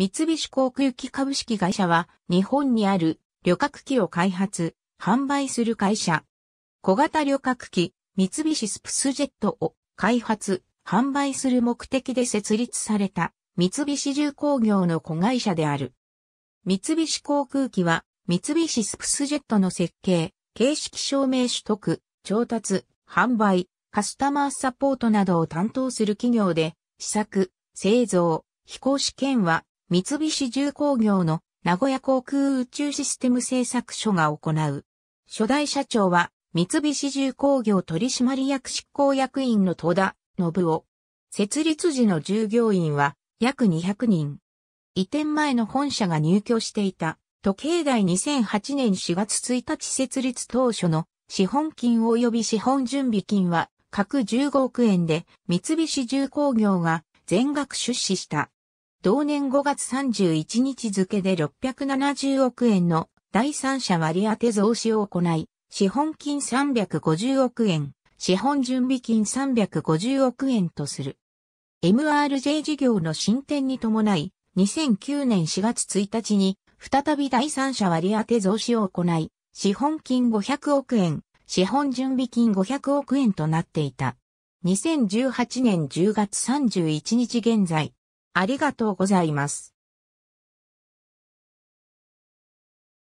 三菱航空機株式会社は日本にある旅客機を開発、販売する会社。小型旅客機三菱スプスジェットを開発、販売する目的で設立された三菱重工業の子会社である。三菱航空機は三菱スプスジェットの設計、形式証明取得、調達、販売、カスタマーサポートなどを担当する企業で、試作、製造、飛行試験は三菱重工業の名古屋航空宇宙システム製作所が行う。初代社長は三菱重工業取締役執行役員の戸田信夫。設立時の従業員は約200人。移転前の本社が入居していた時計台2008年4月1日設立当初の資本金及び資本準備金は各15億円で三菱重工業が全額出資した。同年5月31日付で670億円の第三者割当増資を行い、資本金350億円、資本準備金350億円とする。MRJ 事業の進展に伴い、2009年4月1日に再び第三者割当増資を行い、資本金500億円、資本準備金500億円となっていた。2018年10月31日現在、ありがとうございます。